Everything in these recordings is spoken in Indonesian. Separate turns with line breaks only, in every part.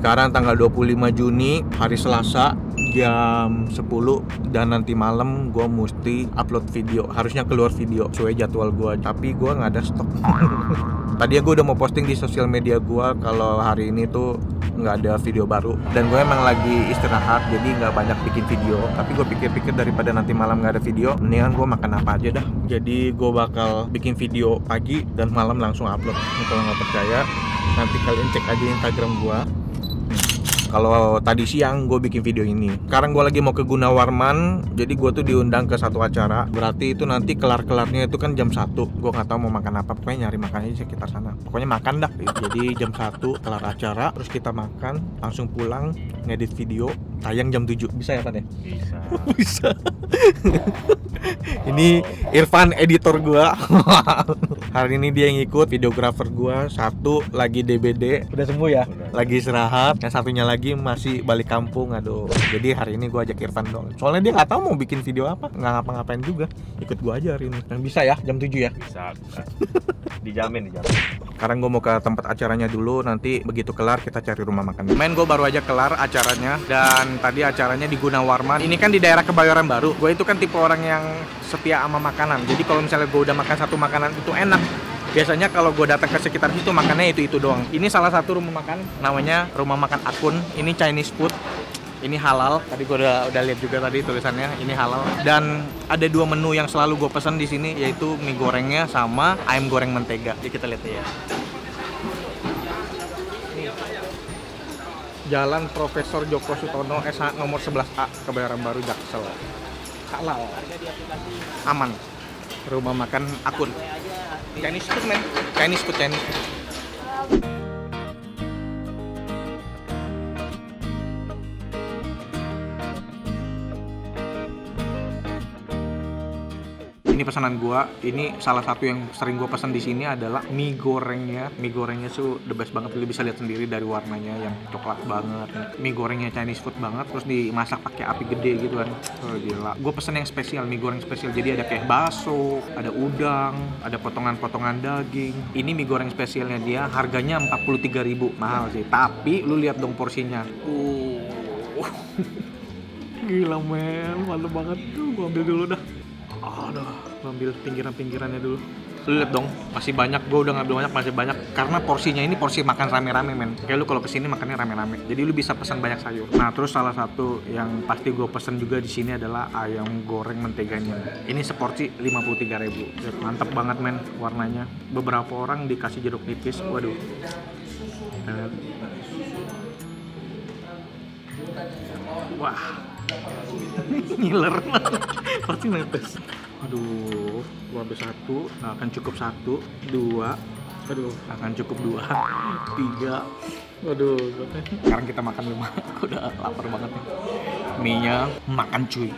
Sekarang tanggal 25 Juni, hari Selasa jam 10 dan nanti malam gue mesti upload video. Harusnya keluar video sesuai jadwal gue tapi gue nggak ada stok. Tadi gue udah mau posting di sosial media gue kalau hari ini tuh nggak ada video baru. Dan gue emang lagi istirahat jadi nggak banyak bikin video. Tapi gue pikir-pikir daripada nanti malam nggak ada video mendingan gue makan apa aja dah. Jadi gue bakal bikin video pagi dan malam langsung upload. Kalau nggak percaya nanti kalian cek aja instagram gue kalau tadi siang gue bikin video ini. Sekarang gue lagi mau ke Gunawarman jadi gue tuh diundang ke satu acara. Berarti itu nanti kelar-kelarnya itu kan jam 1 gue nggak tahu mau makan apa pokoknya nyari makannya di sekitar sana. Pokoknya makan dah. Jadi jam 1 kelar acara terus kita makan langsung pulang ngedit video tayang jam 7 bisa ya Pak ya?
Bisa.
bisa. Ini Irfan editor gua. Hari ini dia yang ikut videografer gua. Satu lagi DBD udah sembuh ya?
Udah.
lagi istirahat. Yang satunya lagi masih balik kampung aduh. Jadi hari ini gua ajak Irfan dong soalnya dia nggak tahu mau bikin video apa. Nggak ngapa-ngapain juga. Ikut gua aja hari ini. Yang bisa ya jam 7 ya?
Bisa. dijamin, dijamin.
sekarang gue mau ke tempat acaranya dulu nanti begitu kelar kita cari rumah makan main gue baru aja kelar acaranya dan tadi acaranya di Gunawarman. Ini kan di daerah Kebayoran Baru. Gue itu kan tipe orang yang setia sama makanan. Jadi kalau misalnya gue udah makan satu makanan itu enak. Biasanya kalau gue datang ke sekitar situ makannya itu itu doang. Ini salah satu rumah makan namanya rumah makan Akun. Ini Chinese food ini halal. Tadi gue udah udah lihat juga tadi tulisannya ini halal. Dan ada dua menu yang selalu gue pesan di sini yaitu mie gorengnya sama ayam goreng mentega. Jadi kita lihat ya. Jalan Profesor Joko Sutono SH nomor 11A Kebayoran Baru Jaksel. Halal. Aman. Rumah makan akun. Chinese food man Chinese food Chinese. food. Ini pesanan gua. Ini salah satu yang sering gua pesan di sini adalah mie gorengnya. Mie gorengnya tuh the best banget. Lu bisa lihat sendiri dari warnanya yang coklat banget. Mie gorengnya Chinese food banget terus dimasak pakai api gede gitu kan. Oh, gila. Gua pesen yang spesial mie goreng spesial. Jadi ada kayak bakso ada udang ada potongan-potongan daging. Ini mie goreng spesialnya. Dia harganya 43.000 mahal sih. Tapi lu lihat dong porsinya. Uh. Gila men. Mantep banget. Tuh gua ambil dulu dah aduh gua ambil pinggiran-pinggirannya dulu. Lu lihat dong masih banyak gua udah ngambil banyak masih banyak. Karena porsinya ini porsi makan rame-rame men. Kayak lu kalau ke sini makannya rame-rame. Jadi lu bisa pesan banyak sayur. Nah terus salah satu yang pasti gue pesen juga di sini adalah ayam goreng menteganya. Ini seporsi 53.000 Ya, mantep banget men warnanya. Beberapa orang dikasih jeruk nipis. Waduh. Wah ngiler. Pasti netes. Aduh gua ambil satu nggak akan cukup satu dua. Aduh. Akan cukup dua tiga. Aduh sekarang kita makan lima. Aku udah lapar banget nih. Mie nya makan cuy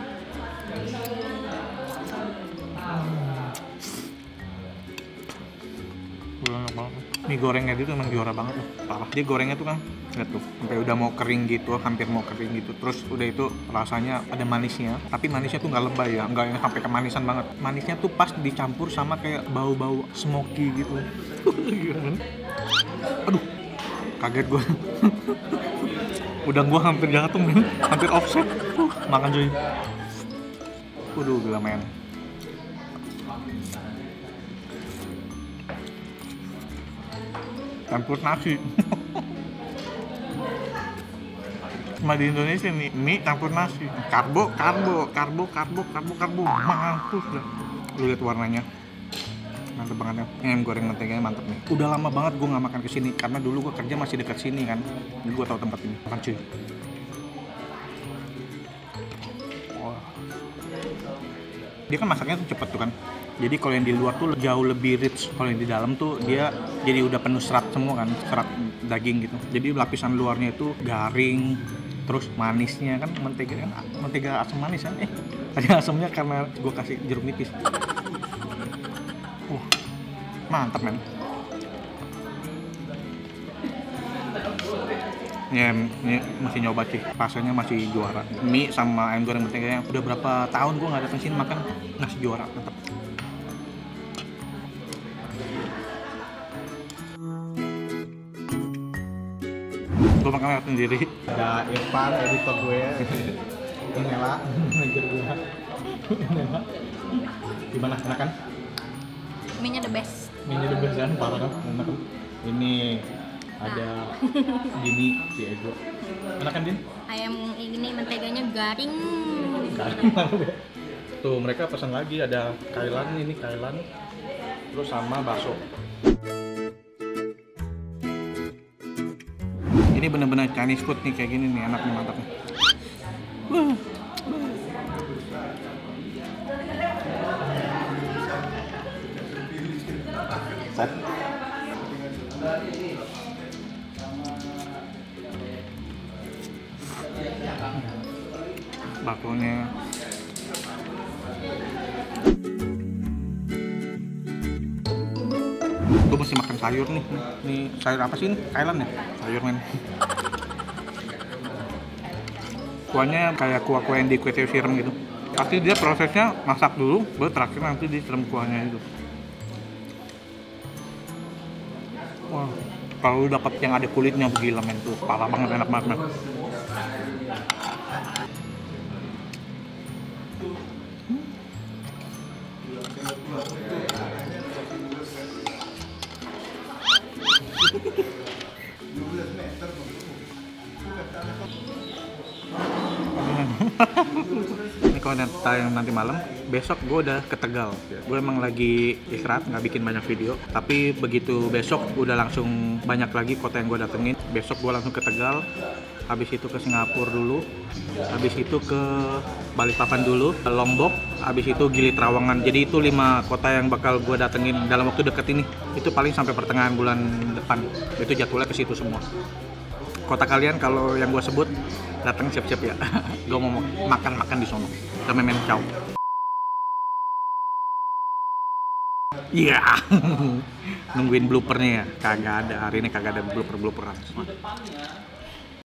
Udah enak banget. Mie gorengnya dia tuh emang juara banget loh, parah. Dia gorengnya tuh kan, lihat tuh, sampai udah mau kering gitu, hampir mau kering gitu. Terus udah itu rasanya ada manisnya, tapi manisnya tuh nggak lebay ya, nggak yang sampai kemanisan banget. Manisnya tuh pas dicampur sama kayak bau-bau smoky gitu. Aduh, kaget gue. udah gua hampir jatuh men, hampir offset. Makan cuy. Waduh, gila men. Campur nasi. Cuma di Indonesia nih mie campur nasi. Karbo karbo karbo karbo karbo karbo. Mampus dah. Lu lihat warnanya. Mantep banget ya. Ini ayam goreng menteganya mantep nih. Udah lama banget gue nggak makan ke sini karena dulu gue kerja masih dekat sini kan. Jadi gue tahu tempat ini. Makan cuy? Dia kan masaknya tuh cepet tuh kan jadi kalau yang di luar tuh jauh lebih rich. Kalau yang di dalam tuh dia jadi udah penuh serat semua kan serat daging gitu. Jadi lapisan luarnya itu garing terus manisnya kan mentega kan mentega asam manis kan? Eh ada asamnya karena gue kasih jeruk nipis. Wah mantap men. Ini, ini masih nyoba sih. Rasanya masih juara. Mie sama ayam goreng menteganya udah berapa tahun gue nggak datang sini makan masih juara mantap gue makan lewat sendiri.
Ada Irfan editor gue. Inela. Manajer gue. Inela. Gimana enakan?
Mie-nya the best.
ini the best kan? Parah kan? Enak kan? Ini ada Dini si Ego enakan Din?
Ayam ini menteganya garing.
tuh mereka pesan lagi. Ada kailan ini kailan. Terus sama bakso
ini bener-bener Chinese food nih kayak gini nih enak nih mantap nih baksonya gue mesti makan sayur nih. Nih sayur apa sih ini? Thailand ya? Sayur men. Kuahnya kayak kuah-kuah yang di kue siram gitu. Pasti dia prosesnya masak dulu baru terakhir nanti disiram kuahnya itu. Wah kalau dapat yang ada kulitnya gila men. Tuh parah banget enak banget men kalau tayang nanti malam besok gue udah ke Tegal. Gue emang lagi istirahat nggak bikin banyak video. Tapi begitu besok udah langsung banyak lagi kota yang gue datengin. Besok gue langsung ke Tegal habis itu ke Singapura dulu habis itu ke Balikpapan dulu ke Lombok habis itu Gili Trawangan. Jadi itu lima kota yang bakal gue datengin dalam waktu deket ini. Itu paling sampai pertengahan bulan depan. Itu jadwalnya ke situ semua. Kota kalian kalau yang gue sebut datang siap-siap ya. Gue mau makan-makan di sono. Sama men chow Iya, nungguin bloopernya ya. Kagak ada. Hari ini kagak ada blooper blooperan.